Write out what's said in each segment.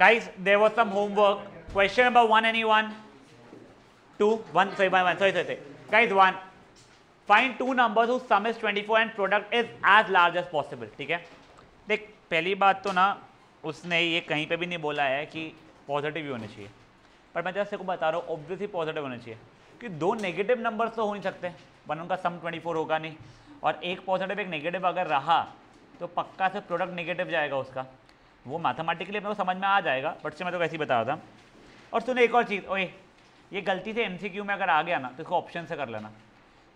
guys there was some homework question number one anyone two one sorry one one sorry sorry, sorry. guys one find two numbers whose sum is 24 and product is as large as possible ठीक है देख पहली बात तो ना उसने ये कहीं पे भी नहीं बोला है कि पॉजिटिव ही होने चाहिए पर मैं जैसे को बता रहा हूँ ऑब्वियसली पॉजिटिव होने चाहिए कि दो नेगेटिव नंबर्स तो हो नहीं सकते वन उनका सम 24 होगा नहीं और एक पॉजिटिव एक नेगेटिव अगर रहा तो पक्का से प्रोडक्ट नेगेटिव जाएगा उसका वो मैथमेटिकली अपने को समझ में आ जाएगा बट से मैं तो कैसे ही बता रहा था। और सुनो एक और चीज़, ओए, ये गलती से एमसीक्यू में अगर आ गया ना तो इसको ऑप्शन से कर लेना।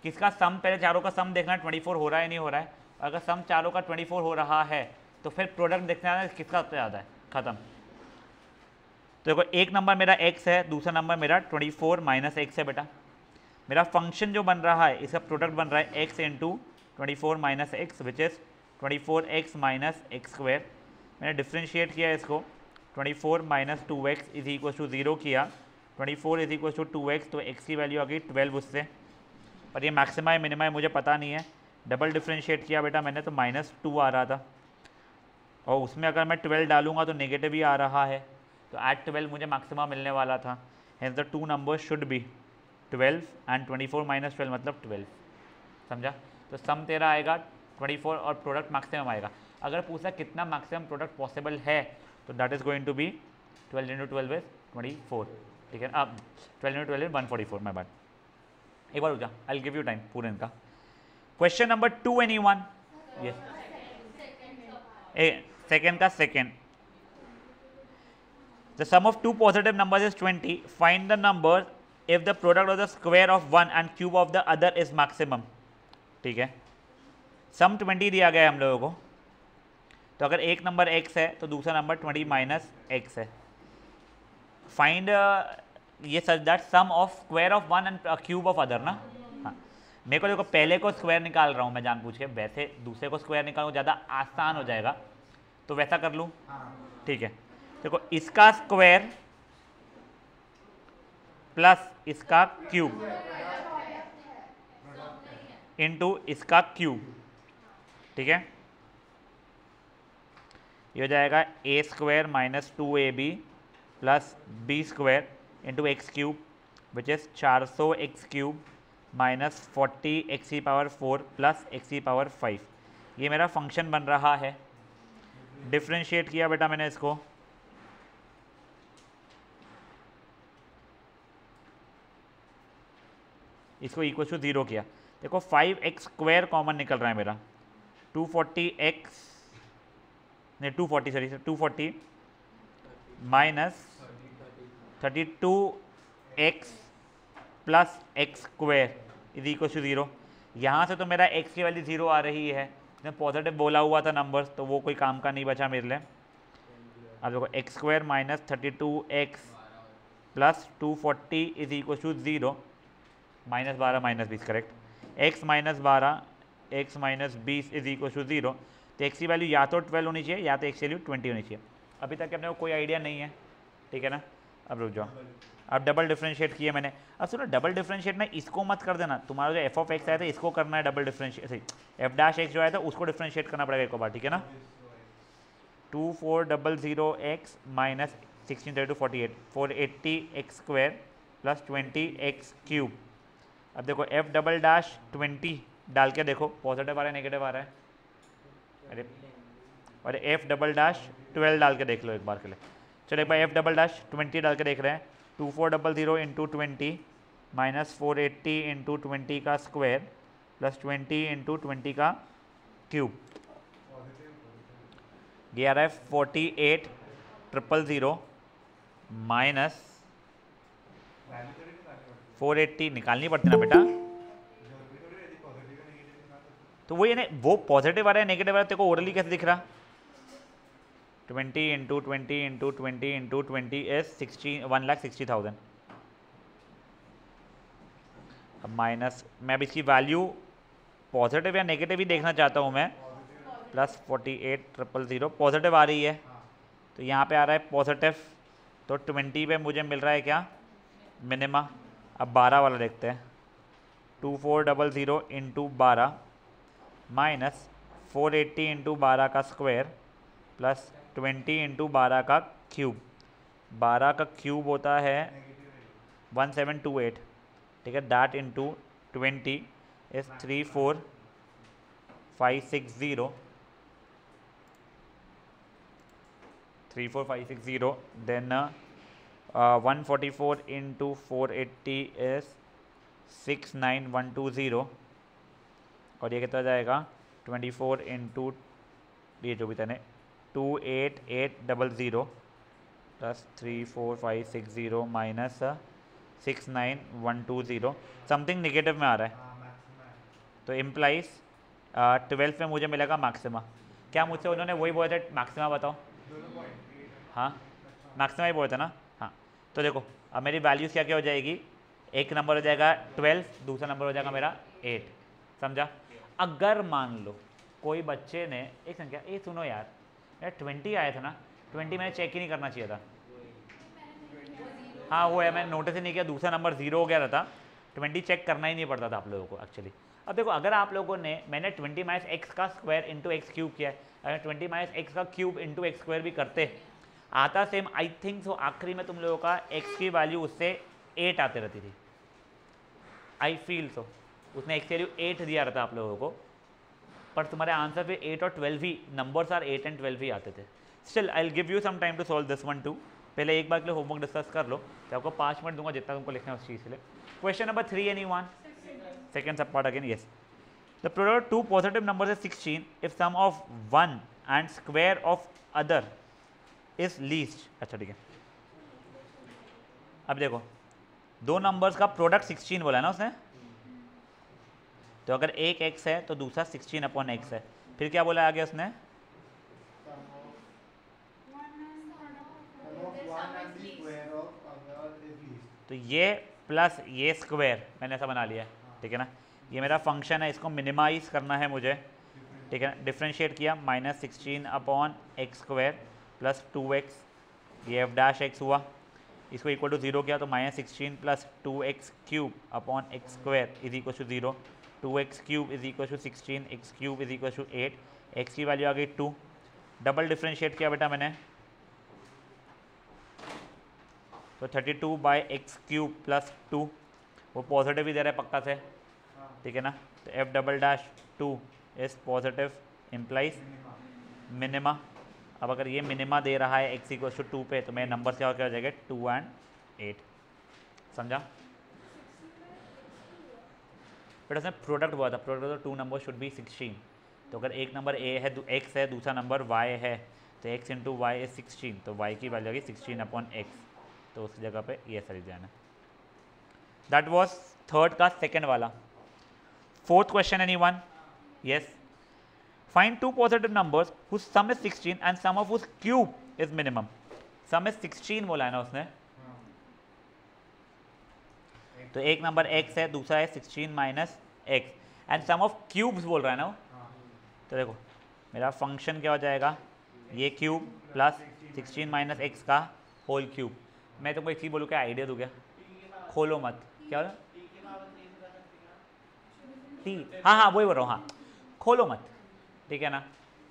किसका सम पहले चारों का सम देखना ट्वेंटी फोर हो रहा है नहीं हो रहा है? अगर सम चारों का ट्वेंटी फोर हो रहा है तो फिर प्रोडक्ट देखना है, किसका सबसे ज़्यादा है? ख़त्म। तो देखो, एक नंबर मेरा एक्स है, दूसरा नंबर मेरा ट्वेंटी फोर माइनस एक्स है बेटा। मेरा फ़ंक्शन जो बन रहा है, इसका प्रोडक्ट बन रहा है x into twenty four minus x which is twenty four x minus x square मैंने डिफ्रेंशिएट किया इसको। 24 four minus two x is equal to zero किया। 24 four is equal to two x तो एक्स की value आ गई twelve उससे। पर ये मैक्सिमा मिनिमा मुझे पता नहीं है। डबल डिफ्रेंशिएट किया बेटा मैंने तो माइनस टू आ रहा था। और उसमें अगर मैं ट्वेल्व डालूँगा तो नेगेटिव ही आ रहा है। तो एट ट्वेल्व मुझे मैक्सिमा मिलने वाला था। Hence the two number should be twelve and twenty four minus twelve मतलब ट्वेल्व समझा? तो सम तेरा आएगा ट्वेंटी फोर और प्रोडक्ट मैक्सिमम आएगा। अगर पूछा कितना मैक्सिमम प्रोडक्ट पॉसिबल है तो that is going to be twelve into twelve is twenty four ठीक है? अब twelve into twelve one forty four माई बात एक बार रुक आई गिव यू टाइम पूरे इनका question number two any one yes second का second The sum of two positive numbers is 20. Find the number if the product of the square of one and cube of the other is maximum. ठीक है? सम 20 दिया गया है हम लोगों को। तो अगर एक नंबर x है तो दूसरा नंबर 20 माइनस एक्स है। फाइंड ये such that sum of square of one and cube of other ना? हाँ। मेरे को देखो पहले को स्क्वायर निकाल रहा हूँ मैं जान पूछ के वैसे दूसरे को स्क्वायर निकालूँ ज़्यादा आसान हो जाएगा। तो वैसा कर लूँ? ठीक है। देखो इसका स्क्वायर प्लस इसका क्यूब इनटू इसका क्यूब ठीक है? ये हो जाएगा a square minus two a b plus b square into x cube which is चार सौ x cube minus forty x ई पावर फोर प्लस एक्स ई पावर फाइव ये मेरा फ़ंक्शन बन रहा है। डिफ्रेंशिएट किया बेटा मैंने इसको। इसको इक्वल टू ज़ीरो किया। देखो फाइव एक्स स्क्वायर कॉमन निकल रहा है मेरा। टू फोर्टी एक्स नहीं two forty sorry two forty minus thirty two x plus x square is equal to zero यहाँ से तो मेरा एक्स की वैल्यू ज़ीरो आ रही है। इसमें पॉजिटिव बोला हुआ था नंबर तो वो कोई काम का नहीं बचा मेरे लिए। अब देखो x square minus thirty two x plus two forty is equal to zero minus बारह माइनस बीस करेक्ट एक्स माइनस बारह एक्स माइनस बीस इज़ इक्व टू ज़ीरो तो एक्स की वैल्यू या तो ट्वेल्व होनी चाहिए या तो एक्स वैल्यू ट्वेंटी होनी चाहिए। अभी तक अपने को कोई आइडिया नहीं है, ठीक है ना? अब रुक जाओ। अब डबल डिफ्रेंशिएट किया मैंने। अब सुनो, डबल डिफ्रेंशिएट में इसको मत कर देना। तुम्हारा जो एफ़ ऑफ़ एक्स आया था, इसको करना है डबल डिफ्रेंशिएट। सही एफ़ डैश एक्स जो आया था, उसको डिफ्रेंशिएट करना पड़ेगा एक बार, ठीक है ना? Two four double zero x minus sixteen thirty two forty eight. Four eighty x square plus twenty x cube. अब देखो, एफ़ डबल डैश ट्वेंटी डाल के देखो, पॉजिटिव आ रहा है, नेगेटिव आ रहा है। अरे और एफ़ डबल डैश ट्वेल्व डाल के देख लो एक बार के लिए। चलो एक बार एफ़ डबल डैश ट्वेंटी डाल के देख रहे हैं। Two four double zero into twenty minus four eighty into twenty का square plus twenty into twenty का क्यूब ये आ forty eight triple zero minus four eighty निकालनी पड़ती ना बेटा? तो वो ये वो पॉजिटिव आ रहा है नेगेटिव आ रहा है, तेरे को ओरली कैसे दिख रहा? Twenty into twenty into twenty into twenty is sixty one lakh sixty thousand अब माइनस मैं अब इसकी वैल्यू पॉजिटिव या नेगेटिव ही देखना चाहता हूँ मैं। Plus forty eight triple zero positive आ रही है। तो यहाँ पे आ रहा है पॉजिटिव तो ट्वेंटी पे मुझे मिल रहा है क्या? मिनिमा अब बारह वाला देखते हैं। Two four double zero into बारह। माइनस फोर एट्टी इंटू बारह का स्क्वायर प्लस ट्वेंटी इंटू बारह का क्यूब। बारह का क्यूब होता है वन सेवन टू एट, ठीक है? That into twenty is three four five six zero three four five six zero then one forty four into four eighty is six nine one two zero और ये कितना जाएगा? Twenty four into ये जो भी तने two eight eight double zero plus three four five six zero minus six nine one two zero something negative में आ रहा है। तो इम्प्लाइज ट्वेल्थ में मुझे मिलेगा मैक्सिमा क्या मुझसे उन्होंने वही बोला था मैक्सिमा बताओ? हाँ। मैक्सिमा ही बोला था ना? हाँ तो देखो अब मेरी वैल्यूज़ क्या क्या हो जाएगी? एक नंबर हो जाएगा ट्वेल्व दूसरा नंबर हो जाएगा मेरा एट समझा? अगर मान लो कोई बच्चे ने एक संख्या, ए सुनो यार यार ट्वेंटी आया था ना ट्वेंटी मैंने चेक ही नहीं करना चाहिए था। हाँ वो है, मैंने नोटिस ही नहीं किया, दूसरा नंबर ज़ीरो हो गया था ट्वेंटी चेक करना ही नहीं पड़ता था आप लोगों को एक्चुअली अब देखो, अगर आप लोगों ने, मैंने ट्वेंटी माइनस एक्स का स्क्वायर इंटू एक्स क्यूब किया है, अगर ट्वेंटी माइनस एक्स का क्यूब इंटू एक्स स्क्वायर भी करते आता सेम आई थिंक सो आखिरी में तुम लोगों का एक्स की वैल्यू उससे एट आते रहती थी। आई फील सो उसने एक्स वैल्यू एट दिया रहता आप लोगों को। पर तुम्हारे आंसर पे एट और twelve he numbers are eight and twelve ही आते थे। Still I give you some time to solve this one too पहले एक बार के लिए होमवर्क डिस्कस कर लो। तो आपको पाँच मिनट दूँगा जितना तुमको लिखना है उस चीज़ के लिए। Question number three any one second sub part again yes the product two positive number is sixteen if sum of one and square of other is least अच्छा ठीक है। अब देखो, दो नंबर्स का प्रोडक्ट सिक्सटीन बोला है ना उसने? तो अगर एक एक्स है तो दूसरा सिक्सटीन अपॉन एक्स है। फिर क्या बोला आगे उसने? तो ये प्लस ये स्क्वायर मैंने ऐसा बना लिया ठीक है ना? ये मेरा फ़ंक्शन है, इसको मिनिमाइज करना है मुझे, ठीक है ना? डिफ्रेंशिएट किया minus sixteen upon x square plus two x ये एफ़ डैश एक्स हुआ। इसको इक्वल टू ज़ीरो किया तो minus sixteen plus two x cube upon x square is equal to zero two x cube is equal to sixteen, x cube is equal to eight, x की value आ गई two. Double differentiate किया बेटा मैंने। तो thirty two by x cube plus two, वो positive ही दे रहा है पक्का से। ठीक है ना? तो f double dash two is positive implies minima. अब अगर ये मिनिमा दे रहा है एक्स इक्वल टू टू पे तो मेरे नंबर से और क्या हो जाएगा? Two and eight. समझा? बट उसमें प्रोडक्ट हुआ था। प्रोडक्ट तो two number should be sixteen तो अगर एक नंबर ए है एक्स है, दूसरा नंबर वाई है तो x into y is sixteen तो वाई की वैल्यू होगी सिक्सटीन अपॉन एक्स तो उस जगह पे ये सर जाना दैट वॉज़ थर्ड का सेकेंड वाला। Fourth question any one yes find two positive numbers whose sum is sixteen and sum of whose cube is minimum sum is sixteen बोला है ना उसने। तो एक नंबर एक्स है, दूसरा है sixteen minus x and sum of cubes बोल रहा है ना वो? तो देखो, मेरा फ़ंक्शन क्या हो जाएगा? ये cube plus sixteen minus x का होल क्यूब मैं तुमको एक चीज़ बोलूँ, क्या आइडिया दूँ क्या? खोलो मत। क्या बोला? टी हाँ हाँ वही बोल रहा हूँ हाँ। खोलो मत। ठीक है ना?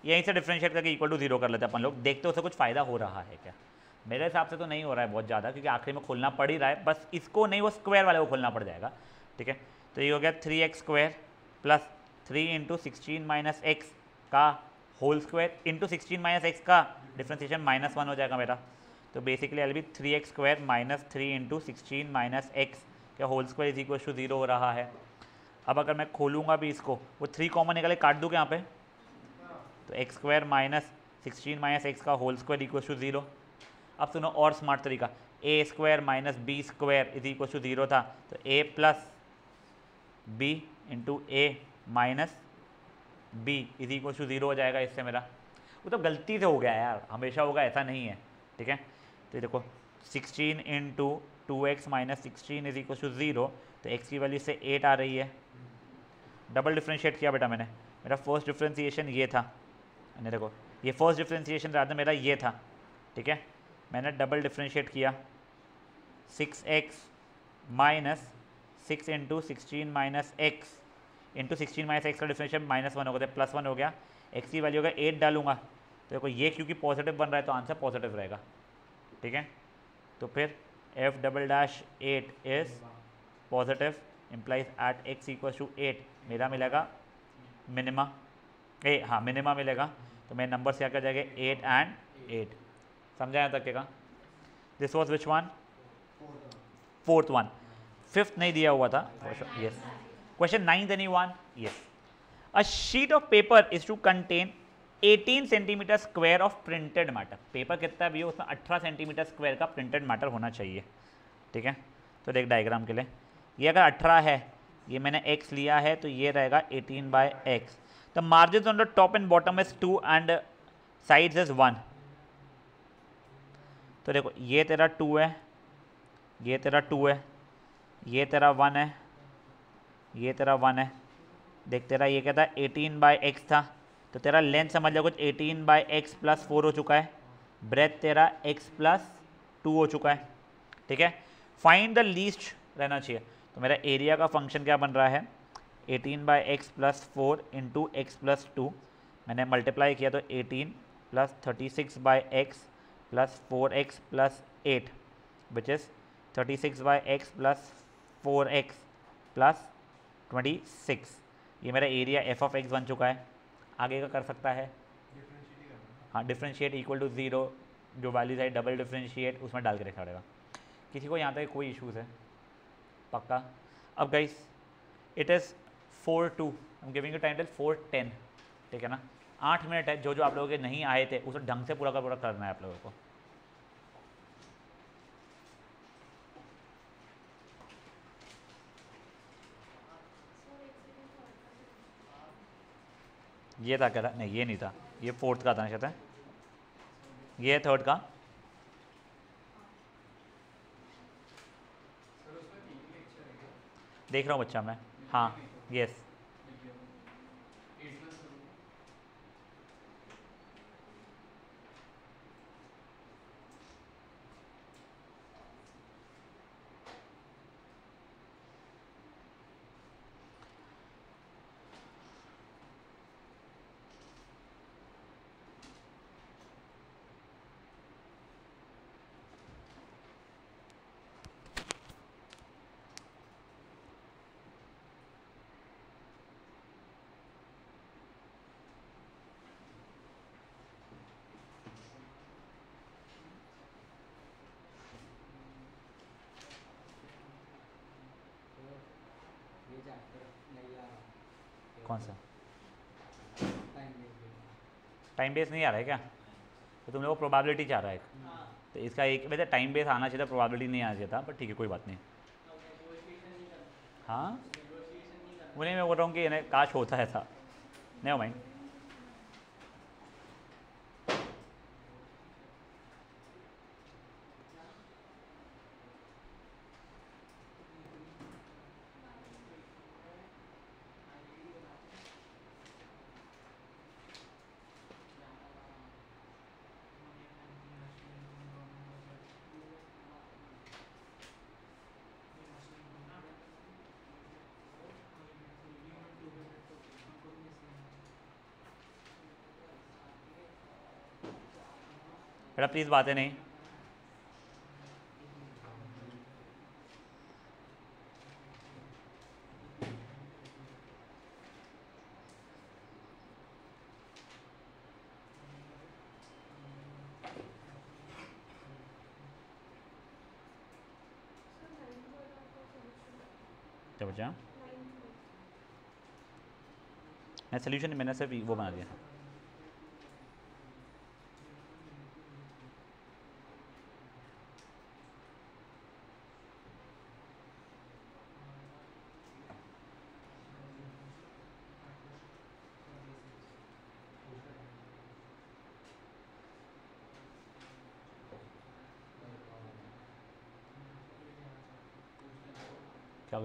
यहीं से डिफ्रेंशिएट करके इक्वल टू ज़ीरो कर लेते हैं अपन लोग। देखते हो उसे कुछ फ़ायदा हो रहा है क्या। मेरे हिसाब से तो नहीं हो रहा है बहुत ज़्यादा, क्योंकि आखिरी में खोलना पड़ ही रहा है। बस इसको नहीं, वो स्क्वायर वाले को खोलना पड़ जाएगा, ठीक है? तो ये हो गया three x square plus three into sixteen minus x का whole square into sixteen minus x का डिफ्रेंसिएशन माइनस वन हो जाएगा मेरा। तो basically l b three x square minus three into sixteen minus x का whole square is equal to zero हो रहा है। अब अगर मैं खोलूँगा भी इसको, वो थ्री कॉमन निकाले, काट दूँ यहाँ पे? तो x square minus sixteen minus x का whole square equal to zero अब सुनो और स्मार्ट तरीका। A square minus b square is equal to zero था। तो a plus b into a minus b is equal to zero हो जाएगा इससे मेरा। वो तो गलती से हो गया यार। हमेशा होगा, ऐसा नहीं है। ठीक है? तो देखो sixteen into two x minus sixteen is equal to zero तो एक्स की वैल्यू से एट आ रही है। डबल डिफ्रेंशिएट किया बेटा मैंने। मेरा फ़र्स्ट डिफ्रेंसिएशन ये था। देखो, ये फ़र्स्ट डिफ्रेंसिएशन रात मेरा ये था। ठीक है? मैंने डबल डिफ्रेंशिएट किया। Six x minus six into sixteen minus x into sixteen minus x का डिफ्रेंशिएट माइनस वन हो गया प्लस वन हो गया। एक्स की वैल्यू होगा एट डालूँगा तो देखो ये क्योंकि पॉजिटिव बन रहा है तो आंसर पॉजिटिव रहेगा। ठीक है? तो फिर f double dash eight is positive implies eight x equal to eight मेरा मिलेगा मिनिमा ए हाँ मिनिमा मिलेगा। तो मेरे नंबर क्या कर जाएगा एट एंड एट समझा यहाँ तक का this was which one fourth one fifth नहीं दिया हुआ था। Yes question ninth any one yes a sheet of paper is to contain 18 centimetre square of printed matter paper कितना भी हो, उसमें 18 सेंटीमीटर स्क्वायर का प्रिंटेड मैटर होना चाहिए। ठीक है? तो देख डायग्राम के लिए। ये अगर 18 है, ये मैंने x लिया है तो ये रहेगा 18 by x the margin on the top and bottom is two and sides is one तो देखो, ये तेरा टू है, ये तेरा टू है, ये तेरा वन है, ये तेरा वन है। देख, तेरा ये क्या था? एटीन बाई एक्स था। तो तेरा लेंथ समझ लो कुछ eighteen by x plus four हो चुका है। ब्रेथ तेरा एक्स प्लस टू हो चुका है। ठीक है? फाइंड द लीस्ट रहना चाहिए। तो मेरा एरिया का फ़ंक्शन क्या बन रहा है? Eighteen by x plus four into x plus two मैंने मल्टीप्लाई किया तो eighteen plus thirty six by x plus four x plus eight which is thirty six by x plus four x plus twenty six ये मेरा area F of x बन चुका है। आगे का कर सकता है? हाँ डिफ्रेंशिएट इक्वल टू ज़ीरो जो वैल्यूज़ है डबल डिफ्रेंशिएट उसमें डाल के रखा पड़ेगा। किसी को यहाँ तक कोई इशूज़ है? पक्का? अब guys it is four two am giving you time till four ten ठीक है ना? आठ मिनट है जो जो आप लोगों के नहीं आए थे, उसे ढंग से पूरा का पूरा करना है आप लोगों को। ये था क्या था नहीं, ये नहीं था। ये फोर्थ का था, शायद। ये थर्ड का। देख रहा हूँ बच्चा मैं। हाँ यस कौन सा? टाइम बेस नहीं आ रहा है क्या? तो तुम लोग प्रोबेबिलिटी चाह रहा है तो इसका एक वैसे टाइम बेस आना चाहिए था प्रोबेबिलिटी नहीं आना चाहिए था पर ठीक है कोई बात नहीं। हाँ? वो नहीं मैं बोल रहा हूँ कि काश होता है था। नहीं माइंड बेटा प्लीज़ बातें नहीं। क्या बचा? मैं सोल्यूशन मैंने सिर्फ़ वो बना दिया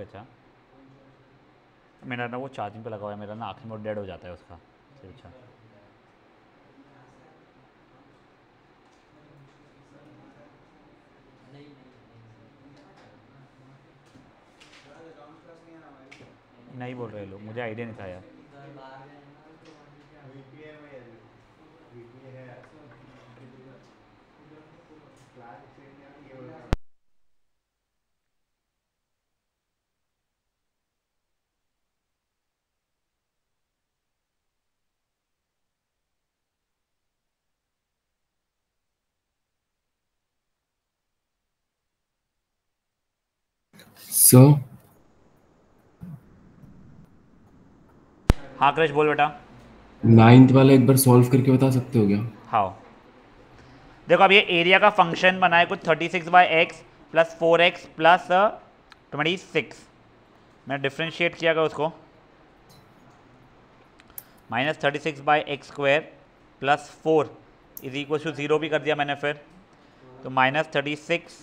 था मेरा ना वो चार्जिंग पे लगा हुआ है, मेरा ना आखिर में डेड हो जाता है उसका। अच्छा। नहीं बोल रहे लोग, मुझे आइडिया नहीं था यार VPN में है VPN है सर हाँ क्रिश बोल बेटा। नाइन्थ वाला एक बार सॉल्व करके बता सकते हो क्या? हाँ। देखो अब ये एरिया का फ़ंक्शन बना है कुछ thirty six by x plus four x plus twenty six मैंने डिफ्रेंशिएट किया गया उसको। Minus thirty six by x square plus four is equal to zero भी कर दिया मैंने फिर। तो minus thirty six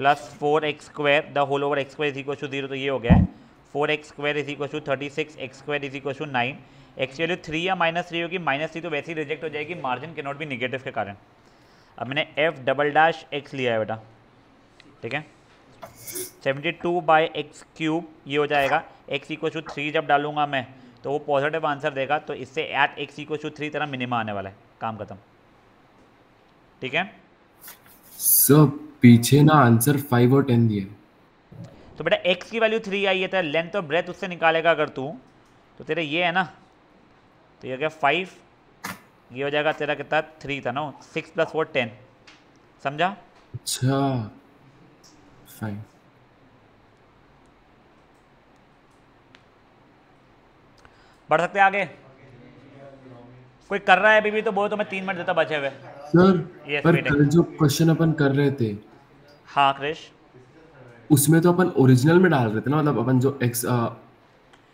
plus four x square the whole over x square is equal to zero तो ये हो गया है। Four x square is equal to thirty six x square is equal to nine x value three या minus three होगी minus three तो वैसे ही reject हो जाएगी मार्जिन के नॉट भी निगेटिव के कारण। अब मैंने एफ़ डबल डैश एक्स लिया है बेटा। ठीक है? Seventy two by x cube ये हो जाएगा। एक्स इक्वल टू थ्री जब डालूँगा मैं तो वो पॉजिटिव आंसर देगा तो इससे at x equal to three तरह मिनिमा आने वाला है। काम खत्म। ठीक है? सर पीछे ना आंसर फाइव और टेन दिए। तो बेटा एक्स की वैल्यू थ्री आई है तेरा लेंथ और ब्रेथ उससे निकालेगा अगर तू तो तेरा ये है ना तो ये हो गया फाइव ये हो जाएगा तेरा कितना थ्री था ना सिक्स प्लस फोर टेन समझा? अच्छा फाइन बढ़ सकते हैं आगे? कोई कर रहा है अभी भी तो बोलो तो मैं तीन मिनट देता बचे हुए। सर पर कल जो क्वेश्चन अपन कर रहे थे हाँ क्रिश उसमें तो अपन ओरिजिनल में डाल रहे थे ना मतलब अपन जो x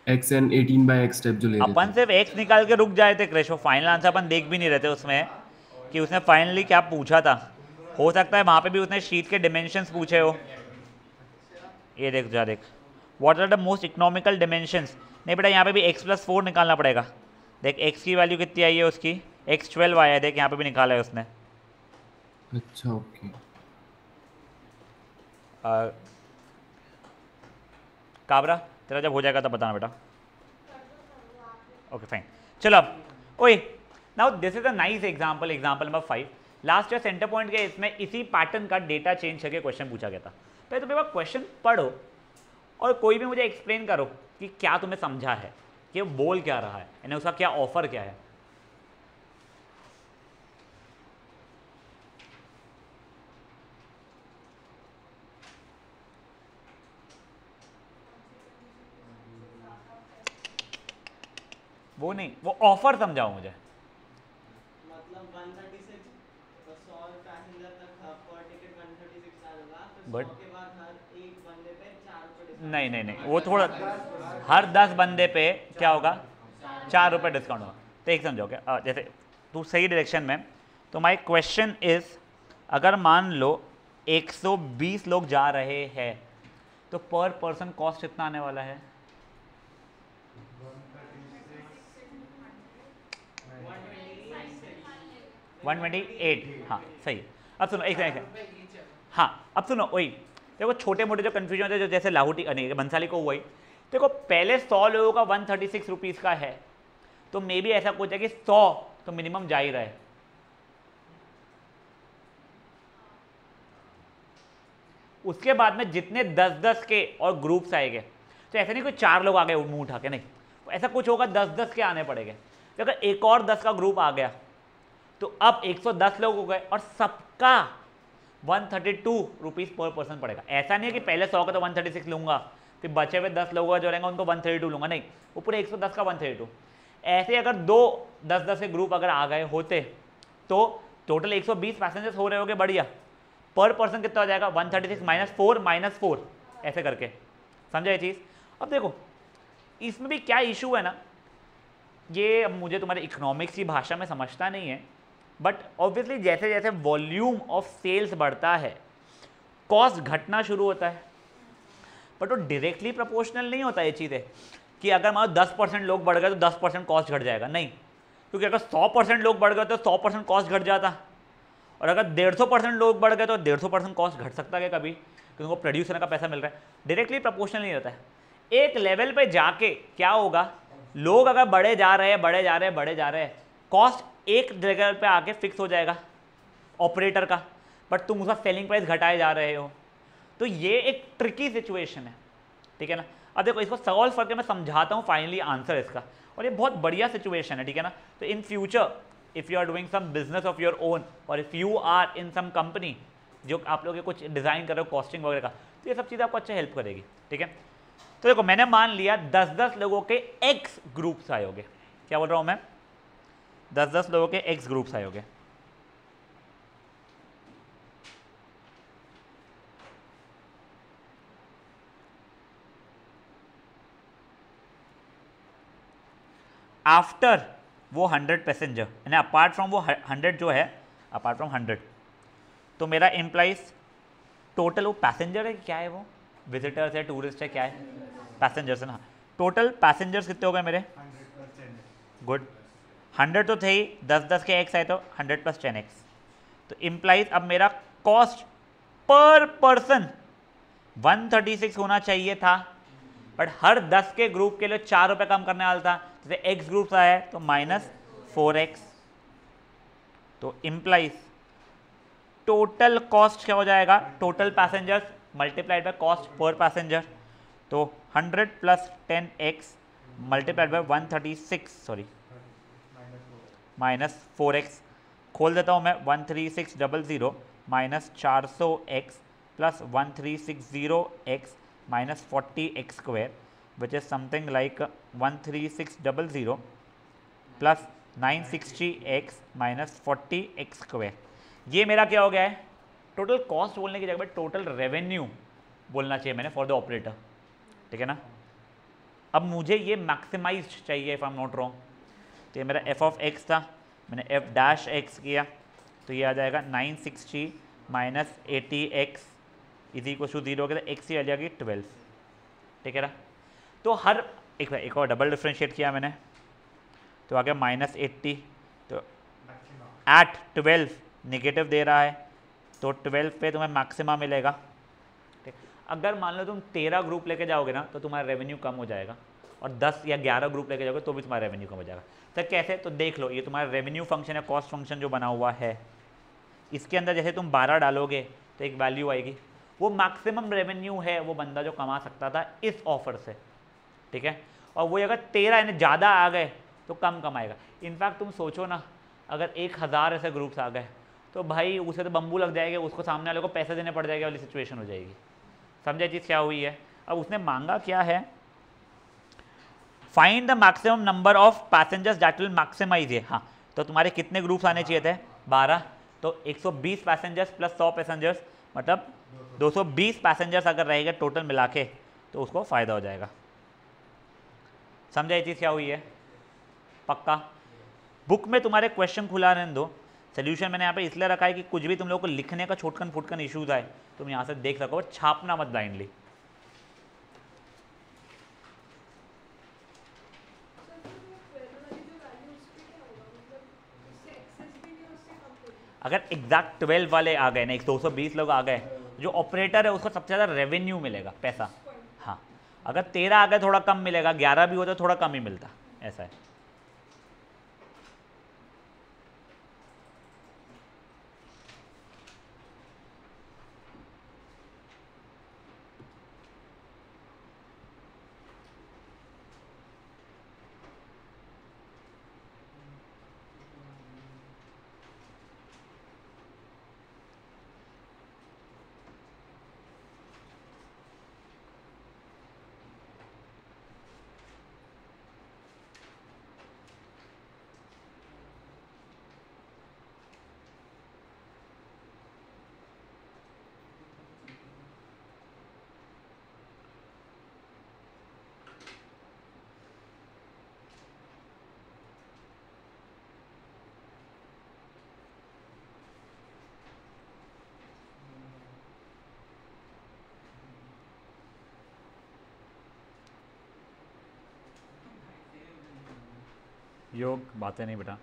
x and eighteen by x step जो ले अपन सिर्फ़ एक्स निकाल के रुक जाए थे क्रिश वो फाइनल आंसर अपन देख भी नहीं रहे थे उसमें कि उसने फाइनली क्या पूछा था। हो सकता है वहाँ पे भी उसने शीट के डिमेंशंस पूछे हो। ये देख जा देख। What are the most economical dimensions नहीं बेटा यहाँ पे भी एक्स प्लस फोर निकालना पड़ेगा। देख एक्स की वैल्यू कितनी आई है उसकी? एक्स ट्वेल्व आया है देख यहाँ पे भी निकाला है उसने। अच्छा ओके अ, काबरा, तेरा जब हो जाएगा तब बताना बेटा। ओके फाइन चलो अब। ओए now this is a nice example example number five last year centre point के इसमें इसी पैटर्न का डेटा चेंज करके क्वेश्चन पूछा गया था। पहले तो मेरे पास क्वेश्चन पढ़ो और कोई भी मुझे एक्सप्लेन करो कि क्या तुम्हें समझा है, कि बोल क्या रहा है, यानी उसका क्या ऑफ़र क्या है। वो नहीं वो ऑफ़र समझाओ मुझे। मतलब 136 तो 100 पैसेंजर तक था पर टिकट 136 आएगा But- 100 के बाद हर एक बंदे पे 4 रुपए डिस्काउंट नहीं नहीं नहीं वो थोड़ा हर दस बंदे पे क्या होगा? चार रुपये डिस्काउंट होगा। तो एक समझो क्या? जैसे तू सही डायरेक्शन में तो माई क्वेश्चन इज़ अगर मान लो 120 लोग जा रहे हैं तो पर पर्सन कॉस्ट कितना आने वाला है? वन ट्वेंटी एट हाँ सही। अब सुनो, एक सेकंड हाँ अब सुनो, वही। देखो छोटे मोटे जो कन्फ्यूज़न होते हैं, जो जैसे लाहौटी नहीं, बंसाली को वही। देखो, पहले सौ लोगों का वन थर्टी सिक्स रुपीज़ का है। तो मे भी ऐसा कुछ है कि सौ तो मिनिमम जा ही रहा उसके बाद में जितने दस दस के और ग्रुप्स आएँगे तो ऐसा नहीं कोई चार लोग आ गए मुँह उठा के, नहीं। ऐसा कुछ होगा दस दस के आने पड़ेंगे। अगर एक और दस का ग्रुप आ गया। तो अब 110 लोग हो गए और सबका वन थर्टी टू पर पर्सन पड़ेगा। ऐसा नहीं है कि पहले सौ का तो वन थर्टी सिक्स लूँगा, फिर बचे हुए दस लोगों का जो रहेंगे उनको वन थर्टी टू लूँगा। नहीं, वो पूरे एक सौ दस का वन थर्टी टू ऐसे अगर दो दस दस के ग्रुप अगर आ गए होते तो टोटल एक सौ बीस पैसेंजर्स हो रहे होगे बढ़िया। पर पर्सन कितना हो जाएगा? One thirty six minus four minus four ऐसे करके। समझा ये चीज़? अब देखो, इसमें भी क्या इशू है ना? ये मुझे तुम्हारे इकोनॉमिक्स की भाषा में समझता नहीं है। बट ऑब्वियसली जैसे जैसे वॉल्यूम ऑफ़ सेल्स बढ़ता है कॉस्ट घटना शुरू होता है। बट वो डायरेक्टली प्रोपोर्शनल नहीं होता ये चीज़ें कि अगर मान लो दस परसेंट लोग बढ़ गए तो दस परसेंट कॉस्ट घट जाएगा। नहीं। क्योंकि अगर सौ परसेंट लोग बढ़ गए तो सौ परसेंट कॉस्ट घट जाता। और अगर डेढ़ सौ परसेंट लोग बढ़ गए तो डेढ़ सौ परसेंट कॉस्ट घट सकता है कभी, क्योंकि उनको प्रोड्यूस करने का पैसा मिल रहा है। डायरेक्टली प्रोपोर्शनल नहीं रहता है। एक लेवल पर जाके क्या होगा? लोग अगर बढ़े जा रहे हैं, बढ़े जा रहे हैं, बढ़े जा रहे हैं कॉस्ट एक जगह पे आके फिक्स हो जाएगा ऑपरेटर का। बट तुम उसका सेलिंग प्राइस घटाए जा रहे हो। तो ये एक ट्रिकी सिचुएशन है, ठीक है ना? अब देखो, इसको सॉल्व करके मैं समझाता हूँ फाइनली आंसर इसका। और ये बहुत बढ़िया सिचुएशन है, ठीक है ना? तो in future if you are doing some business of your own और if you are in some company जो आप लोग कुछ डिज़ाइन कर रहे हो कॉस्टिंग वगैरह का तो ये सब चीज़ आपको अच्छा हेल्प करेगी, ठीक है? तो देखो, मैंने मान लिया, दस दस लोगों के एक्स ग्रुप्स आए होंगे। क्या बोल रहा हूँ मैं? दस दस लोगों के एक्स ग्रुप्स आए होंगे। आफ्टर वो हंड्रेड पैसेंजर यानी अपार्ट फ्रॉम वो हंड्रेड जो है अपार्ट फ्रॉम हंड्रेड तो मेरा एम्प्लॉइज टोटल वो पैसेंजर है क्या है वो? विजिटर्स है टूरिस्ट है क्या है? पैसेंजर्स है ना। टोटल पैसेंजर्स कितने हो गए मेरे? गुड हंड्रेड तो थे ही, दस दस के एक्स आए तो हंड्रेड प्लस टेन एक्स तो इम्प्लाइज अब मेरा cost per person one thirty six होना चाहिए था बट हर दस के ग्रुप के लिए चार रुपये कम करने वाला था। जैसे एक्स ग्रुप आया है तो माइनस फोर एक्स तो इम्प्लाइज टोटल कॉस्ट क्या हो जाएगा? Total passengers multiplied by cost per passenger तो 100 plus ten x multiplied by one thirty six sorry minus four x, खोल देता हूँ मैं, one three six double zero, minus चार सौ x plus one three six zero x minus 40x square which is something like 13600 plus 960x minus 40x square ये मेरा क्या हो गया है? टोटल कॉस्ट बोलने की जगह टोटल रेवेन्यू बोलना चाहिए मैंने फॉर द ऑपरेटर ठीक है ना? अब मुझे ये मैक्सिमाइज चाहिए if I am not wrong तो ये मेरा एफ़ ऑफ़ एक्स था, मैंने एफ़ डैश एक्स किया तो ये आ जाएगा nine sixty minus eighty x is equal to zero हो गया एक्स ही आ जाएगी ट्वेल्व ठीक है ना? तो हर, एक एक और डबल डिफ्रेंशिएट किया मैंने तो आ गया माइनस एट्टी तो एट ट्वेल्व निगेटिव दे रहा है तो ट्वेल्व पे तुम्हें मैक्सिमा मिलेगा, ठीक अगर मान लो तुम तेरह ग्रुप लेके जाओगे ना तो तुम्हारा रेवेन्यू कम हो जाएगा। और दस या ग्यारह ग्रुप लेके जाओगे तो भी तुम्हारा रेवेन्यू कम हो जाएगा। तो कैसे? तो देख लो, ये तुम्हारा रेवेन्यू फ़ंक्शन या कॉस्ट फ़ंक्शन जो बना हुआ है। इसके अंदर जैसे तुम बारह डालोगे तो एक वैल्यू आएगी। वो मैक्सिमम रेवेन्यू है, वो बंदा जो कमा सकता था इस ऑफ़र से, ठीक है? और वो अगर तेरह यानी ज़्यादा आ गए तो कम कमाएगा। इनफैक्ट तुम सोचो ना, अगर एक हज़ार ऐसे ग्रुप्स आ गए तो भाई उसे तो बम्बू लग जाएगा, उसको सामने वाले को पैसे देने पड़ जाएगा, वाली सिचुएशन हो जाएगी। समझे चीज़ क्या हुई है? अब उसने मांगा क्या है? Find the maximum number of passengers that will maximise ये हाँ तो तुम्हारे कितने ग्रुप्स आने चाहिए थे? बारह। तो 120 पैसेंजर्स प्लस 100 पैसेंजर्स मतलब 220 पैसेंजर्स अगर रहेगा टोटल मिला के तो उसको फ़ायदा हो जाएगा। समझा ये चीज़ क्या हुई है? पक्का? बुक में तुम्हारे क्वेश्चन खुला रहने दो। सोल्यूशन मैंने यहाँ पे इसलिए रखा है कि कुछ भी तुम लोग को लिखने का छोटकन फुटकन इशूज़ आए, तुम यहाँ से देख सको, छापना मत ब्लाइंडली अगर एग्जैक्ट ट्वेल्व वाले आ गए ना, एक दो सौ बीस लोग आ गए, जो ऑपरेटर है, उसको सबसे ज़्यादा रेवेन्यू मिलेगा, पैसा। हाँ। अगर तेरह आ गए, थोड़ा कम मिलेगा, ग्यारह भी होता तो थोड़ा कम ही मिलता, ऐसा है। बातें नहीं बेटा।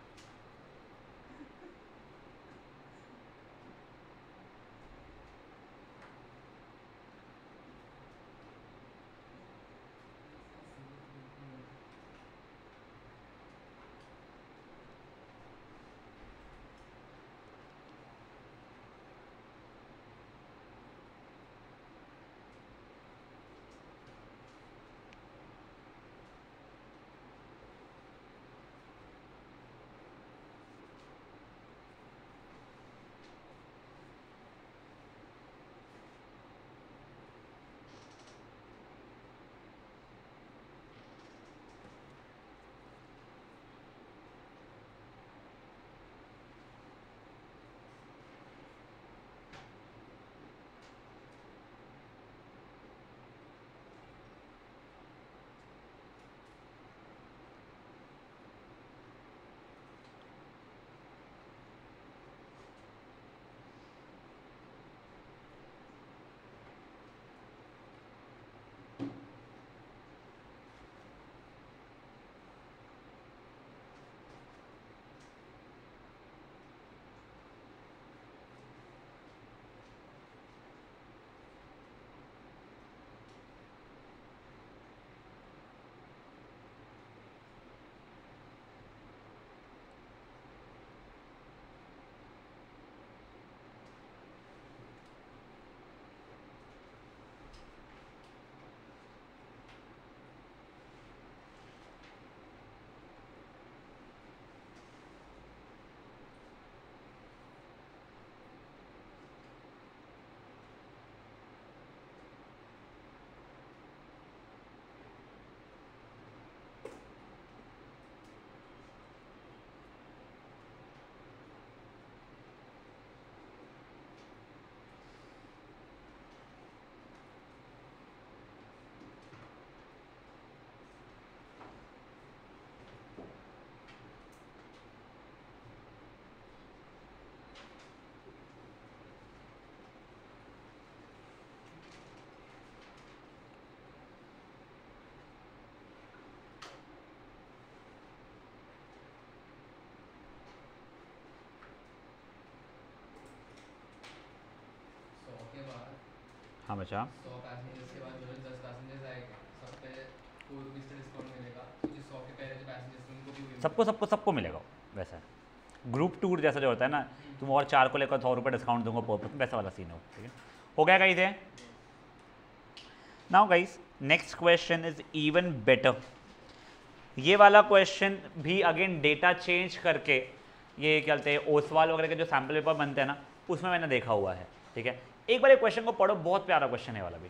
हाँ बच्चा। सौ पैसेंजर्स के बाद जो दस पैसेंजर्स आएँगे। सब पे फोर रुपीज़ का डिस्काउंट मिलेगा। तो जो सौ के पहले जो पैसेंजर्स उनको भी सबको सबको सबको मिलेगा वैसा ग्रुप टूर जैसा जो होता है ना तुम और चार को लेकर सौ रुपये डिस्काउंट दूँगा पर पर्सन वैसा वाला सीन हो ठीक है? हो गया गाइस है now guys next question is even better ये वाला क्वेश्चन भी अगेन डेटा चेंज करके ये क्या कहते हैं ओसवाल वगैरह के जो सैंपल पेपर बनते हैं ना उसमें मैंने देखा हुआ है ठीक है? एक बार ये क्वेश्चन को पढ़ो, बहुत प्यारा क्वेश्चन है वाला भी।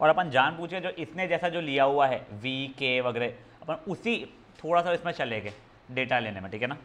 और अपन जान पूछे जो इसने जैसा जो लिया हुआ है वी के वगैरह, अपन उसी, थोड़ा सा इसमें चले गए डेटा लेने में, ठीक है ना?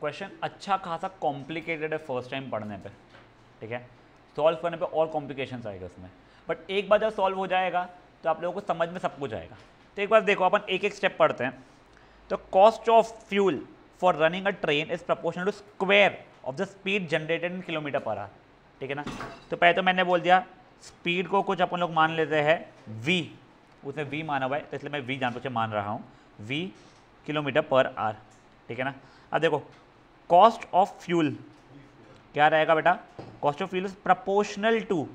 क्वेश्चन अच्छा खासा कॉम्प्लिकेटेड है फ़र्स्ट टाइम पढ़ने पे, ठीक है? सॉल्व करने पे और कॉम्प्लिकेशन आएगा उसमें। बट एक बार जब सॉल्व हो जाएगा तो आप लोगों को समझ में सब कुछ आएगा। तो एक बार देखो, अपन एक एक स्टेप पढ़ते हैं। तो cost of fuel for running a train is proportional to square of the speed generated in kilometre per hour ठीक है ना? तो पहले तो मैंने बोल दिया स्पीड को कुछ अपन लोग मान लेते हैं वी उसने वी माना हुआ है तो इसलिए मैं वी जान पूछे मान रहा हूँ। वी किलोमीटर पर आर ठीक है ना? अब देखो कॉस्ट ऑफ़ फ्यूल, क्या रहेगा बेटा? Cost of fuel is proportional to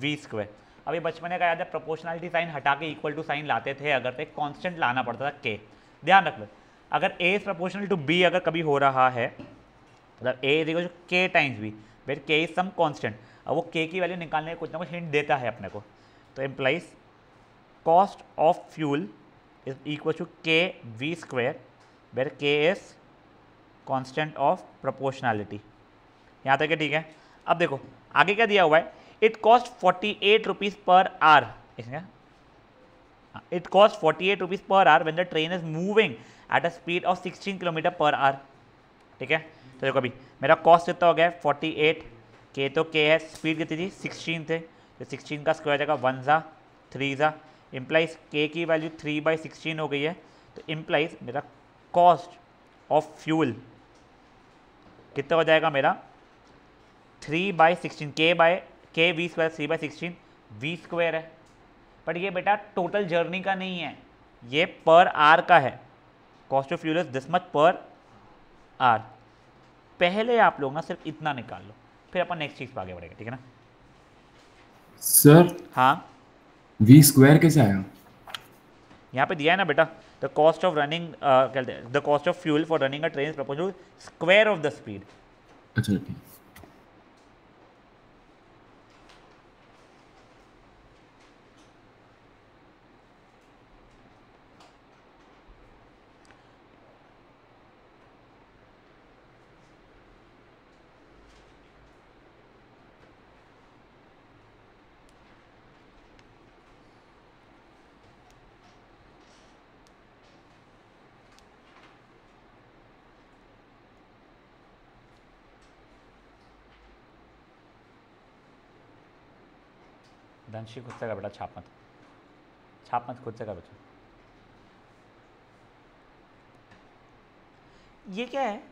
v square अभी बचपन का याद है प्रोपोर्शनलिटी साइन हटा के इक्वल टू साइन लाते थे, अगर तो कांस्टेंट लाना पड़ता था के ध्यान रख लो, अगर a is proportional to b अगर कभी हो रहा है मतलब a equal k times b फिर के इज़ सम कांस्टेंट अब वो के की वैल्यू निकालने का कुछ ना कुछ हिंट देता है अपने को. तो implies cost of fuel is equal to k v square where k is constant of proportionality यहाँ तक है ठीक है? अब देखो, आगे क्या दिया हुआ है? It cost forty eight rupees per hour इसमें it cost forty eight rupees per hour when the train is moving at a speed of sixteen kilometre per hour ठीक है? तो देखो अभी, मेरा कॉस्ट कितना हो गया फोर्टी एट के तो के है स्पीड कितनी थी? सिक्सटीन थे। तो सिक्सटीन का स्क्वायर जाएगा वन ज़ा थ्री ज़ा इम्प्लाइज के की वैल्यू थ्री बाई सिक्सटीन हो गई है। तो इम्प्लाइज मेरा कॉस्ट ऑफ़ फ्यूल कितना हो जाएगा मेरा? Three by sixteen k by k v square three by sixteen v square है। बट ये बेटा टोटल जर्नी का नहीं है। ये पर आर का है। Cost of fuel is this much per hour पहले आप लोग ना सिर्फ़ इतना निकाल लो। फिर अपन नेक्स्ट चीज़ पर आगे बढ़ेगा ठीक है ना? सर हाँ। वी स्क्वायर कैसे आया? यहाँ पे दिया है ना बेटा? the cost of running uh, the cost of fuel for running a train is proportional to square of the speed. धनशी खुद से कर बेटा छाप मत। छाप मत खुद से कर बच्चों ये क्या है?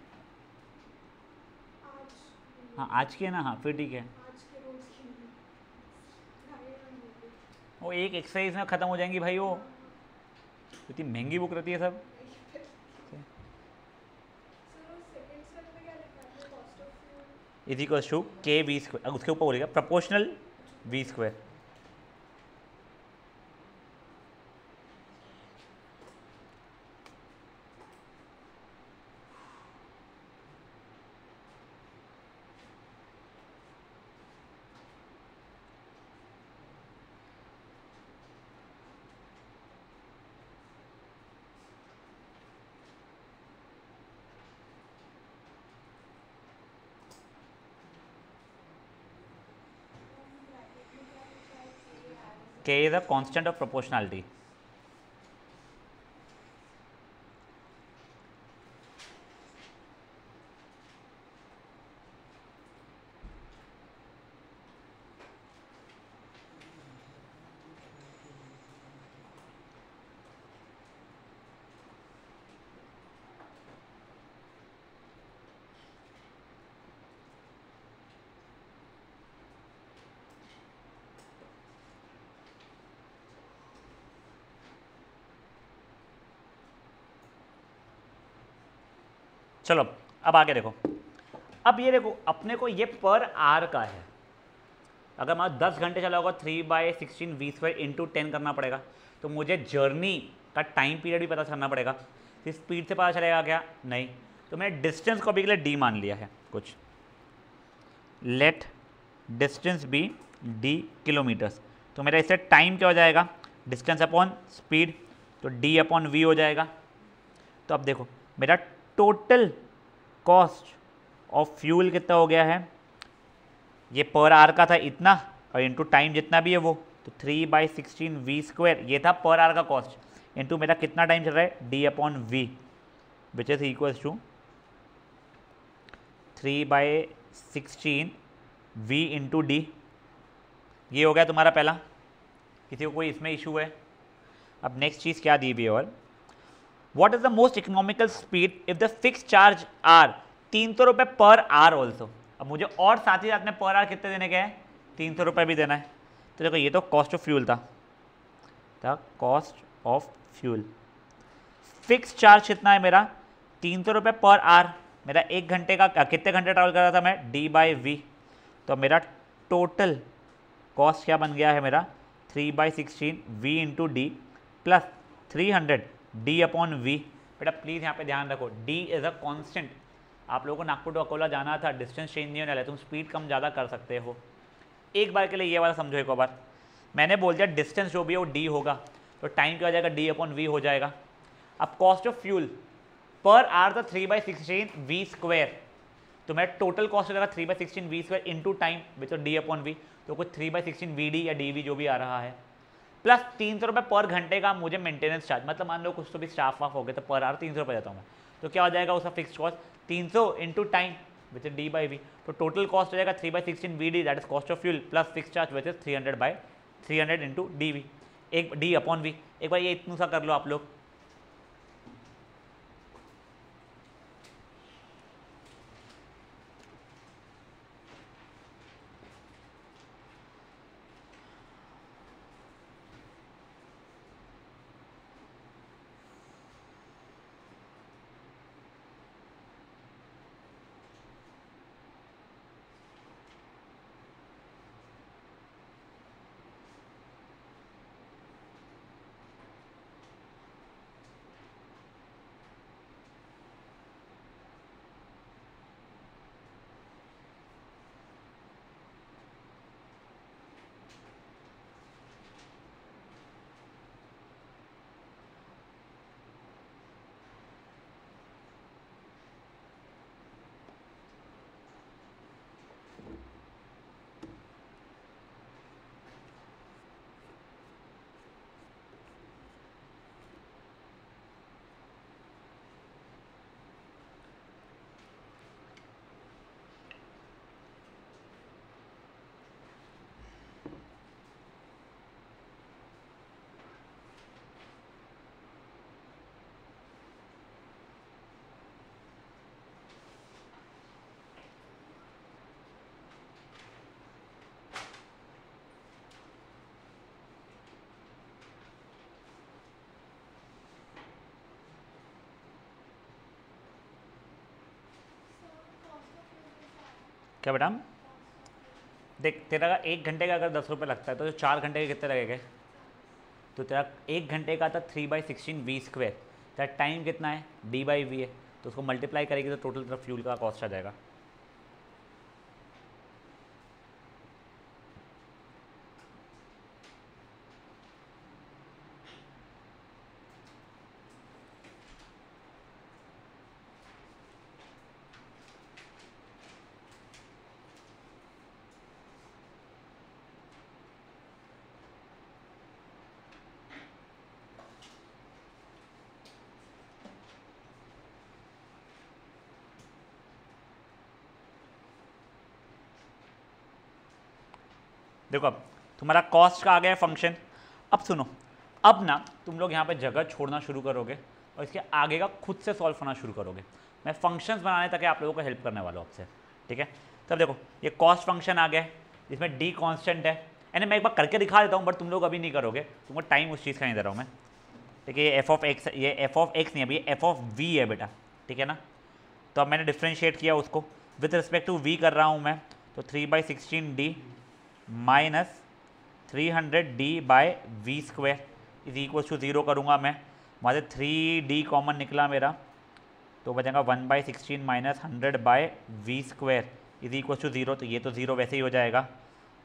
हाँ आज की है ना? हाँ फिर ठीक है। के की वो एक एक्सरसाइज में ख़त्म हो जाएँगी भाई वो। इतनी महँगी बुक रहती है सब। Is equal to k v square उसके ऊपर बोलेगा proportional v square K is a constant of proportionality. अब आगे देखो। अब ये देखो, अपने को ये पर आर का है। अगर मान दस घंटे चला होगा three by sixteen v square into ten करना पड़ेगा। तो मुझे जर्नी का टाइम पीरियड भी पता करना पड़ेगा। तो स्पीड से पता चलेगा क्या? नहीं। तो मैंने डिस्टेंस को अभी के लिए डी मान लिया है, कुछ। Let distance be d kilometres तो मेरा इससे टाइम क्या हो जाएगा? डिस्टेंस अपॉन स्पीड तो डी अपॉन वी हो जाएगा। तो अब देखो, मेरा टोटल कॉस्ट ऑफ़ फ्यूल कितना हो गया है? ये पर आर का था इतना, और इंटू टाइम जितना भी है वो तो three by sixteen v square ये था पर आर का कॉस्ट इंटू मेरा कितना टाइम चल रहा है? D upon v which is equal to three by sixteen v into d ये हो गया तुम्हारा पहला। किसी को कोई इसमें इशू है? अब नेक्स्ट चीज़ क्या दी हुई और? What is the most economical speed if the fix charge are तीन सौ रुपये पर आर ऑल्सो अब मुझे और साथ ही साथ में पर आर कितने देने के हैं? तीन सौ रुपये भी देना है। तो देखो, ये तो कॉस्ट ऑफ़ फ्यूल था। था cost of fuel fix charge कितना है मेरा? तीन सौ रुपये पर आर मेरा एक घंटे का कितने घंटे ट्रैवल कर रहा था मैं? डी बाई वी तो मेरा टोटल कॉस्ट क्या बन गया है मेरा? Three by sixteen v into d plus three hundred d upon v बेटा प्लीज़ यहाँ पे ध्यान रखो डी इज़ अ कांस्टेंट आप लोगों को नागपुर टू अकोला जाना था डिस्टेंस चेंज नहीं होने वाला तुम स्पीड कम ज़्यादा कर सकते हो। एक बार के लिए ये वाला समझो एक बार। मैंने बोल दिया डिस्टेंस जो भी है वो डी होगा तो टाइम क्या हो जाएगा डी अपॉन वी हो जाएगा। अब cost of fuel per hour the three by sixteen v square तो मेरा टोटल कॉस्ट हो three by sixteen v square into time which d upon v तो कुछ three by sixteen v d या D we जो भी आ रहा है। प्लस तीन सौ रुपये पर घंटे का मुझे मेंटेनेंस चार्ज मतलब मान लो कुछ तो भी स्टाफ वाफ हो गया तो पर आर तीन सौ रुपये देता हूँ मैं। तो क्या हो जाएगा उसका फिक्स कॉस्ट तीन सौ into time which is d by v तो टोटल कॉस्ट हो जाएगा three by sixteen v d that is cost of fuel plus fix charge which is three hundred by three hundred into d v एक D upon we एक बार ये इतना सा कर लो आप लोग। क्या बेटा? देख, तेरा एक घंटे का अगर दस रुपये लगता है तो चार घंटे के कितने लगेंगे? तो तेरा एक घंटे का था three by sixteen v square तेरा टाइम कितना है? डी बाई वी है. तो उसको मल्टीप्लाई करेगी तो टोटल तेरा फ्यूल का कॉस्ट आ जाएगा. देखो अब, तुम्हारा कॉस्ट का आ गया फ़ंक्शन अब सुनो, अब ना तुम लोग यहाँ पे जगह छोड़ना शुरू करोगे और इसके आगे का खुद से सॉल्व होना शुरू करोगे। मैं फ़ंक्शंस बनाने तक आप लोगों को हेल्प करने वाला हूँ आपसे ठीक है? तब देखो, ये कॉस्ट फ़ंक्शन आ गया है जिसमें डी कॉन्स्टेंट है। यानी मैं एक बार करके दिखा देता हूँ बट तुम लोग अभी नहीं करोगे। तुमको टाइम उस चीज़ का नहीं दे रहा हूँ मैं। ठीक है ये एफ़ ऑफ़ एक्स ये एफ़ ऑफ़ एक्स नहीं अभी एफ़ ऑफ़ वी है बेटा, ठीक है ना? तो अब मैंने डिफ्रेंशिएट किया उसको। विथ रिस्पेक्ट टू वी कर रहा हूँ मैं तो three by sixteen d minus three hundred d by v square is equal to zero करूँगा मैं। वहाँ से थ्री डी कॉमन निकला मेरा। तो बचेगा one by sixteen minus hundred by v square is equal to zero तो ये तो ज़ीरो वैसे ही हो जाएगा।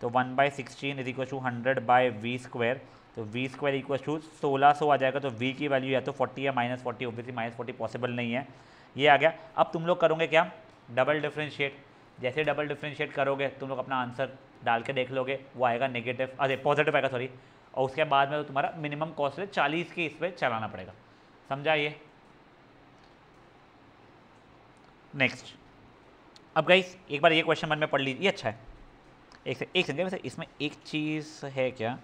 तो one by sixteen is equal to hundred by v square तो वी स्क्वायर इक्वल टू सोलह सौ आ जाएगा तो वी की वैल्यू या तो फोर्टी या minus forty obviously minus forty possible नहीं है। ये आ गया। अब तुम लोग करोगे क्या? डबल डिफ्रेंशिएट जैसे डबल डिफ्रेंशिएट करोगे, तुम लोग अपना आंसर डाल के देख लोगे, वो आएगा नेगेटिव अरे पॉजिटिव आएगा सॉरी और उसके बाद में तो तुम्हारा मिनिमम कॉस्ट है चालीस के इस पर चलाना पड़ेगा। समझा ये? नेक्स्ट अब गाइस एक बार ये क्वेश्चन मन में पढ़ लीजिए अच्छा है। एक से, एक सेकंड, वैसे इसमें एक चीज़ है क्या?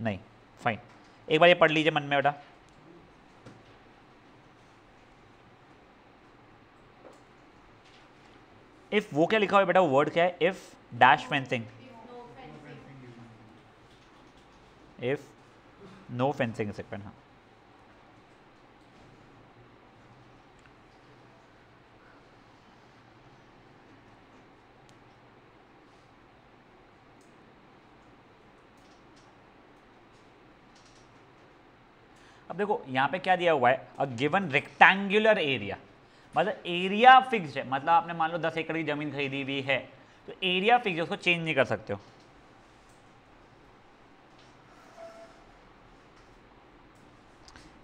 नहीं फाइन एक बार ये पढ़ लीजिए मन में बेटा। इफ़ वो क्या लिखा हुआ है बेटा? वर्ड क्या है? If dash fencing if no fencing second हाँ. अब देखो, यहाँ पे क्या दिया हुआ है? अ गिवन रेक्टेंगुलर एरिया मतलब एरिया फिक्स्ड है. मतलब आपने मान लो दस एकड़ की ज़मीन खरीदी हुई है. तो एरिया फिक्स उसको चेंज नहीं कर सकते हो।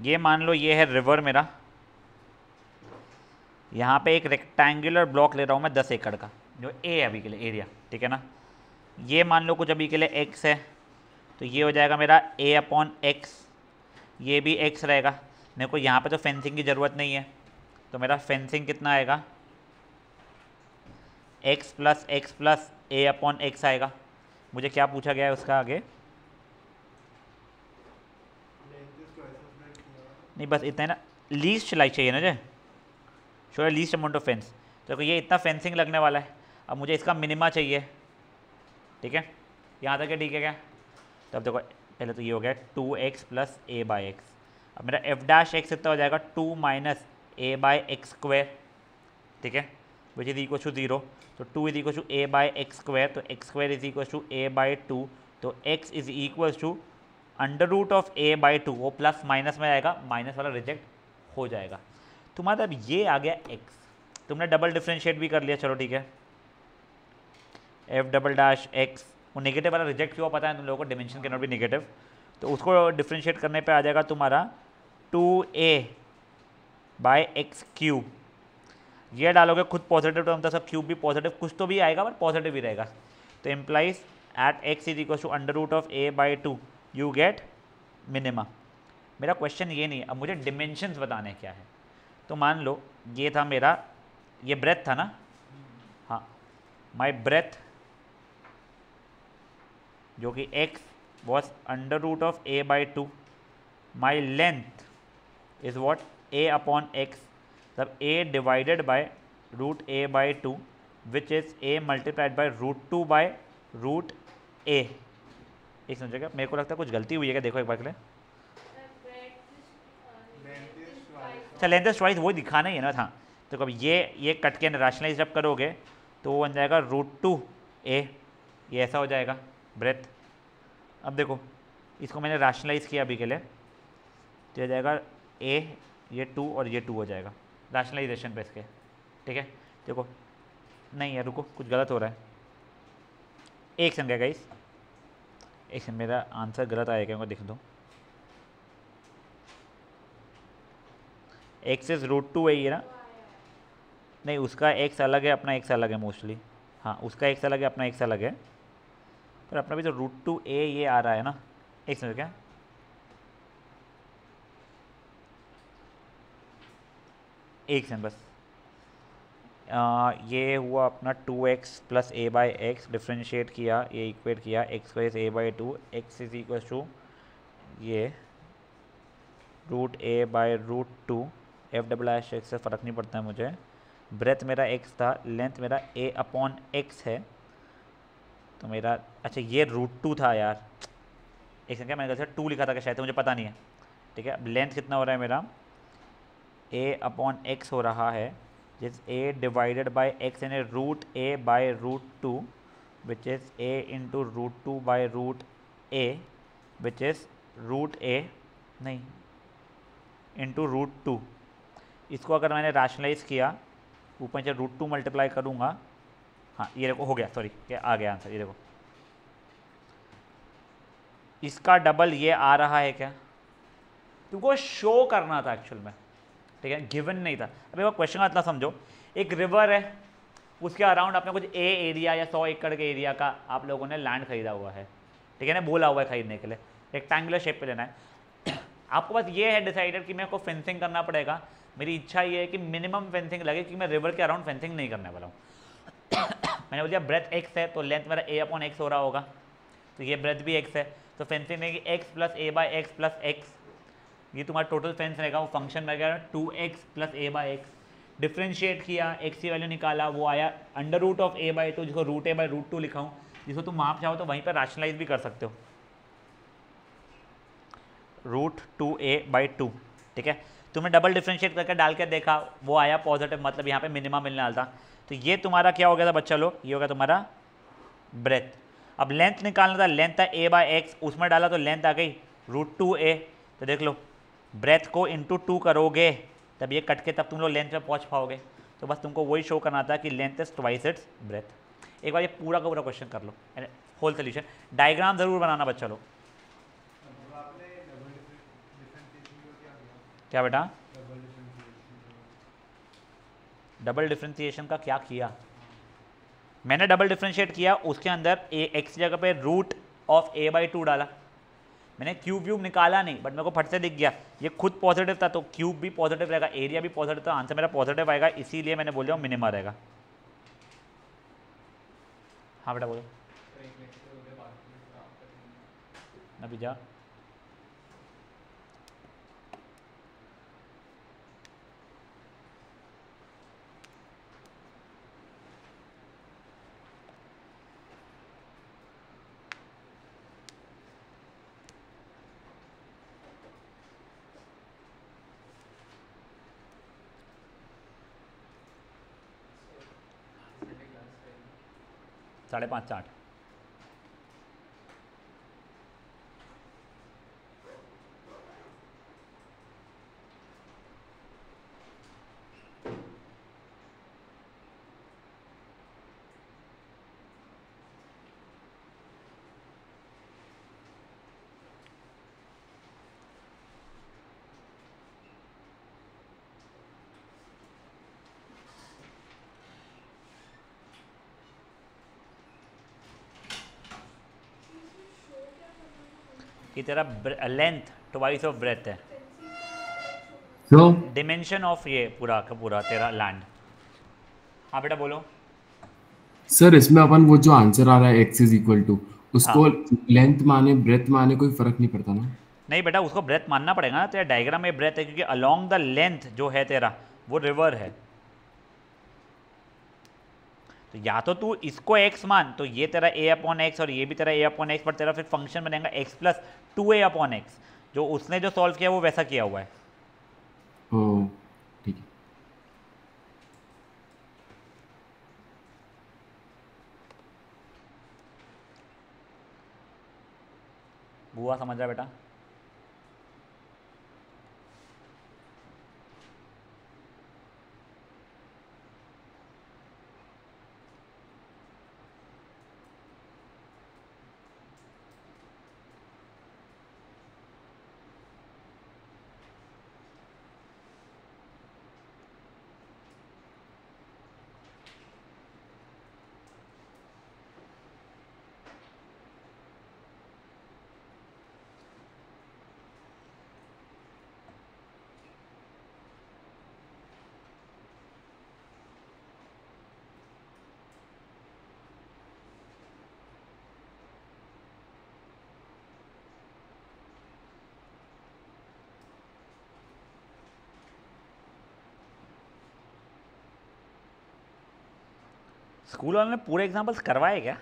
ये मान लो ये है रिवर मेरा। यहाँ पे एक रेक्टेंगुलर ब्लॉक ले रहा हूँ मैं दस एकड़ का, जो ए है अभी के लिए एरिया ठीक है ना? ये मान लो कुछ अभी के लिए एक्स है तो ये हो जाएगा मेरा ए अपॉन एक्स ये भी एक्स रहेगा। मेरे को यहाँ पे तो फेंसिंग की ज़रूरत नहीं है तो मेरा फेंसिंग कितना आएगा? X plus x plus a upon x आएगा। मुझे क्या पूछा गया है उसका आगे? नहीं, बस इतना ही ना। लीस्ट लाइक चाहिए ना मुझे show least amount of fence तो ये इतना फेंसिंग लगने वाला है। अब मुझे इसका मिनिमा चाहिए। ठीक है? यहाँ तक ठीक है क्या? तब देखो, पहले तो ये हो गया two x plus a by x अब मेरा एफ़ डैश एक्स इतना हो जाएगा two minus a by x square ठीक है? Which is equal to zero तो two is equal to a by x square तो x square is equal to a by two तो x is equal to under root of a by two वो plus minus में आएगा minus वाला reject हो जाएगा। तो मतलब ये आ गया एक्स तुमने डबल डिफ्रेंशिएट भी कर लिया, चलो ठीक है। एफ़ डबल डैश एक्स वो नेगेटिव वाला रिजेक्ट क्यों पता है? तुम लोगों को डिमेंशन के नॉट भी नेगेटिव तो उसको डिफ्रेंशिएट करने पे आ जाएगा तुम्हारा two a by x cube ये डालोगे खुद पॉजिटिव टर्म था सब क्यूब भी पॉजिटिव कुछ तो भी आएगा बट पॉजिटिव ही रहेगा। तो implies at x is equal to under root of a by two you get minima मेरा क्वेश्चन ये नहीं अब मुझे डिमेंशंस बताने क्या है। तो मान लो, ये था मेरा, ये ब्रेथ था ना? हाँ माई ब्रेथ जो कि x was under root of a by two my length is what a upon x तब a divided by root a by two which is a multiplied by root two by root a एक समझेगा मेरे को लगता है कुछ गलती हुई है क्या? देखो एक बार के लिए। अच्छा लेंथ ट्वाइस वही दिखाना ही है ना था। तो कब ये ये कट के रैशनलाइज जब करोगे तो वो बन जाएगा रूट टू ए ये ऐसा हो जाएगा ब्रेथ अब देखो, इसको मैंने रैशनलाइज किया अभी के लिए। तो ये जाएगा ए ये टू और ये टू हो जाएगा। रैशनलाइजेशन पे इसके, ठीक है? देखो, नहीं यार, रुको, कुछ गलत हो रहा है। एक सेकंड क्या गाइस एक सेकंड मेरा आंसर गलत आएगा मैं देख दो। एक्स इज़ रूट टू है ये ना? नहीं, उसका एक्स अलग है, अपना एक्स अलग है मोस्टली हाँ उसका एक्स अलग है, अपना एक्स अलग है। पर अपना भी तो रूट टू ए ये आ रहा है ना? एक समझ क्या? एक सेकंड बस। आ, ये हुआ अपना two x plus a by x differentiate किया ये इक्वेट किया x square a by two x is equal to ये root a by root two f double h x से फ़र्क नहीं पड़ता है मुझे। ब्रेथ मेरा एक्स था लेंथ मेरा ए अपॉन एक्स है। तो मेरा अच्छा ये रूट टू था यार। एक सेकंड मैंने गलती टू लिखा था कि शायद तो मुझे पता नहीं है। ठीक है अब लेंथ कितना हो रहा है मेरा? ए अपॉन एक्स हो रहा है जिस ए डिवाइडेड बाय एक्स यानी root a by root two which is a into root two by root a which is root a नहीं इंटू रूट टू इसको अगर मैंने रैशनलाइज किया, ऊपर से रूट टू मल्टीप्लाई करूँगा हाँ ये देखो, हो गया सॉरी आ गया आंसर ये देखो। इसका डबल ये आ रहा है क्या? तुमको शो करना था एक्चुअल में। ठीक है? गिवन नहीं था। अभी वो क्वेश्चन का इतना समझो। एक रिवर है, उसके अराउंड आपने कुछ ए एरिया या सौ एकड़ के एरिया का आप लोगों ने लैंड खरीदा हुआ है। ठीक है ना? बोला हुआ है खरीदने के लिए। रेक्टेंगुलर शेप पे लेना है। आपको बस ये है डिसाइडेड कि मेरे को फेंसिंग करना पड़ेगा। मेरी इच्छा ये है कि मिनिमम फेंसिंग लगे कि मैं रिवर के अराउंड फेंसिंग नहीं करने वाला हूँ। मैंने बोल दिया ब्रेथ एक्स है तो लेंथ मेरा ए अपॉन एक्स हो रहा होगा। तो ये ब्रेथ भी एक्स है। तो फेंसिंग रहेगी x plus a by x plus x ये तुम्हारा टोटल फेंस रहेगा, वो फ़ंक्शन रहेगा two x plus a by x differentiate किया एक्स की वैल्यू निकाला, वो आया under root of a by two जिसको root a by root two लिखा हूँ, जिसको तुम वहाँ चाहो तो वहीं पर रैशनलाइज भी कर सकते हो। Root two a by two ठीक है? तुमने डबल डिफ्रेंशिएट करके डाल के देखा, वो आया पॉजिटिव मतलब यहाँ पे मिनिमम मिलने वाला था। तो ये तुम्हारा क्या हो गया था बच्चा लोग? ये हो गया तुम्हारा ब्रेथ अब लेंथ निकालना था लेंथ था ए बाय एक्स उसमें डाला तो लेंथ आ गई रूट टू ए तो देख लो ब्रेथ को इंटू टू करोगे, तब ये कट के तब तुम लोग लेंथ पे पहुँच पाओगे। तो बस तुमको वही शो करना था कि length is twice its breadth एक बार ये पूरा का पूरा क्वेश्चन कर लो होल सोल्यूशन डायग्राम ज़रूर बनाना बच्चा लोग। क्या बेटा? डबल डिफ्रेंसिएशन का क्या किया? मैंने डबल डिफ्रेंशिएट किया, उसके अंदर ए एक्स जगह पे root of a by two डाला। मैंने क्यूब व्यूब निकाला नहीं बट मेरे को फट से दिख गया। ये खुद पॉजिटिव था तो क्यूब भी पॉजिटिव रहेगा एरिया भी पॉजिटिव था आंसर मेरा पॉजिटिव आएगा, इसीलिए मैंने बोल दिया मिनिमा रहेगा। हाँ बेटा बोलो। अभी जा। साढ़े पाँच आठ कि तेरा लेंथ ट्वाइस ऑफ़ ब्रेथ है। सो डिमेंशन ऑफ़ ये पूरा का पूरा तेरा लैंड हाँ बेटा बोलो। सर इसमें अपन वो जो आंसर आ रहा है एक्स इज़ इक्वल टू उसको लेंथ माने ब्रेथ माने कोई फ़र्क नहीं पड़ता ना? नहीं बेटा उसको ब्रेथ मानना पड़ेगा ना तेरा डायग्राम में ब्रेथ है क्योंकि अलोंग द लेंथ जो है तेरा वो रिवर है। तो या तो तू इसको x मान तो ये तेरा a अपॉन एक्स और ये भी तेरा a अपॉन एक्स पर तेरा फिर फ़ंक्शन बनेगा x plus two a upon x जो उसने जो सॉल्व किया वो वैसा किया हुआ है. ठीक है. बुआ समझ रहा बेटा? स्कूल वालों ने पूरे एग्जाम्पल्स करवाए क्या?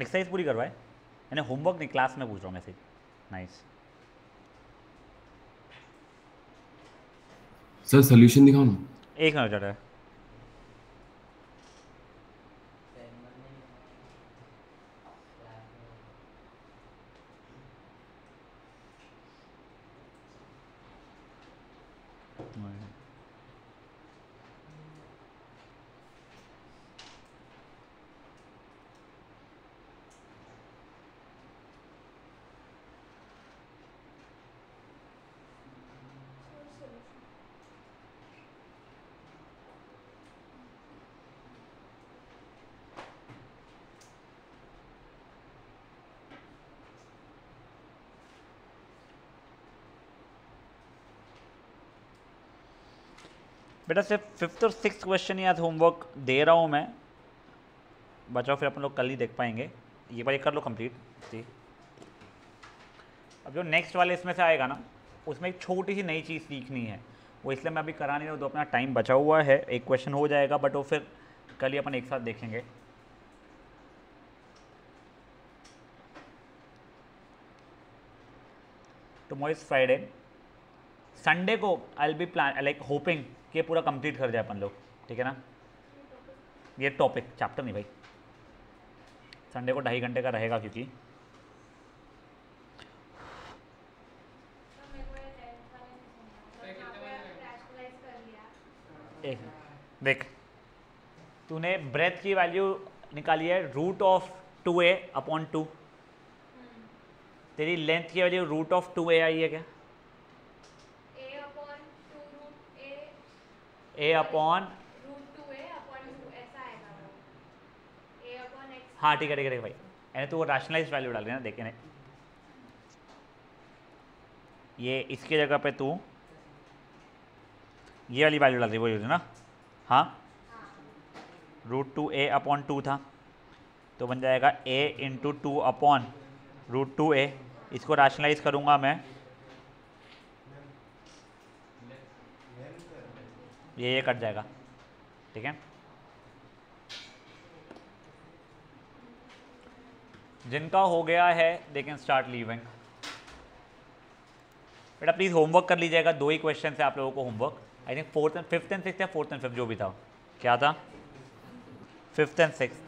एक्सरसाइज पूरी करवाए? मैंने होमवर्क नहीं क्लास में पूछ रहा हूँ मैसेज नाइस सर सोल्यूशन दिखाओ ना। एक मिनट। बेटा सिर्फ़ फिफ्थ और सिक्स क्वेश्चन ही आज होमवर्क दे रहा हूँ मैं। बचाओ, फिर अपन लोग कल ही देख पाएँगे। ये बार कर लो कंप्लीट जी। अब जो नेक्स्ट वाले इसमें से आएगा ना, उसमें एक छोटी सी नई चीज़ सीखनी है। वो इसलिए मैं अभी करा नहीं रहा हूँ तो अपना टाइम बचा हुआ है। एक क्वेश्चन हो जाएगा बट वो फिर कल ही अपन एक साथ देखेंगे। टुमारो इज़ फ्राइडे संडे को I be plan like hoping कि पूरा कंप्लीट कर जाए अपन लोग ठीक है ना? ये टॉपिक चैप्टर नहीं भाई। संडे को ढाई घंटे का रहेगा क्योंकि। एक देख। तूने ब्रेथ की वैल्यू निकाली है root of two a upon two तेरी लेंथ की value root of two a आई है क्या a upon 2 root a a upon root 2a upon 2 ऐसा आएगा वो a upon? x हाँ ठीक है ठीक है, ठीक भाई। यानी तू वो रैशनलाइज वैल्यू डाल देना देखे नहीं। ये इसकी जगह पे तू ये वाली वैल्यू डाल दी वो यूज़ ना? हाँ? Root two a upon two था। तो बन जाएगा a into two upon root two a इसको रैशनलाइज करूँगा मैं। ये ये कट जाएगा, ठीक है? जिनका हो गया है दे कैन स्टार्ट लीविंग बेटा प्लीज़ होमवर्क कर लीजिएगा, दो ही क्वेश्चन है आप लोगों को homework I think fourth and fifth and six या फोर्थ एंड फिफ्थ जो भी था। क्या था? Fifth and six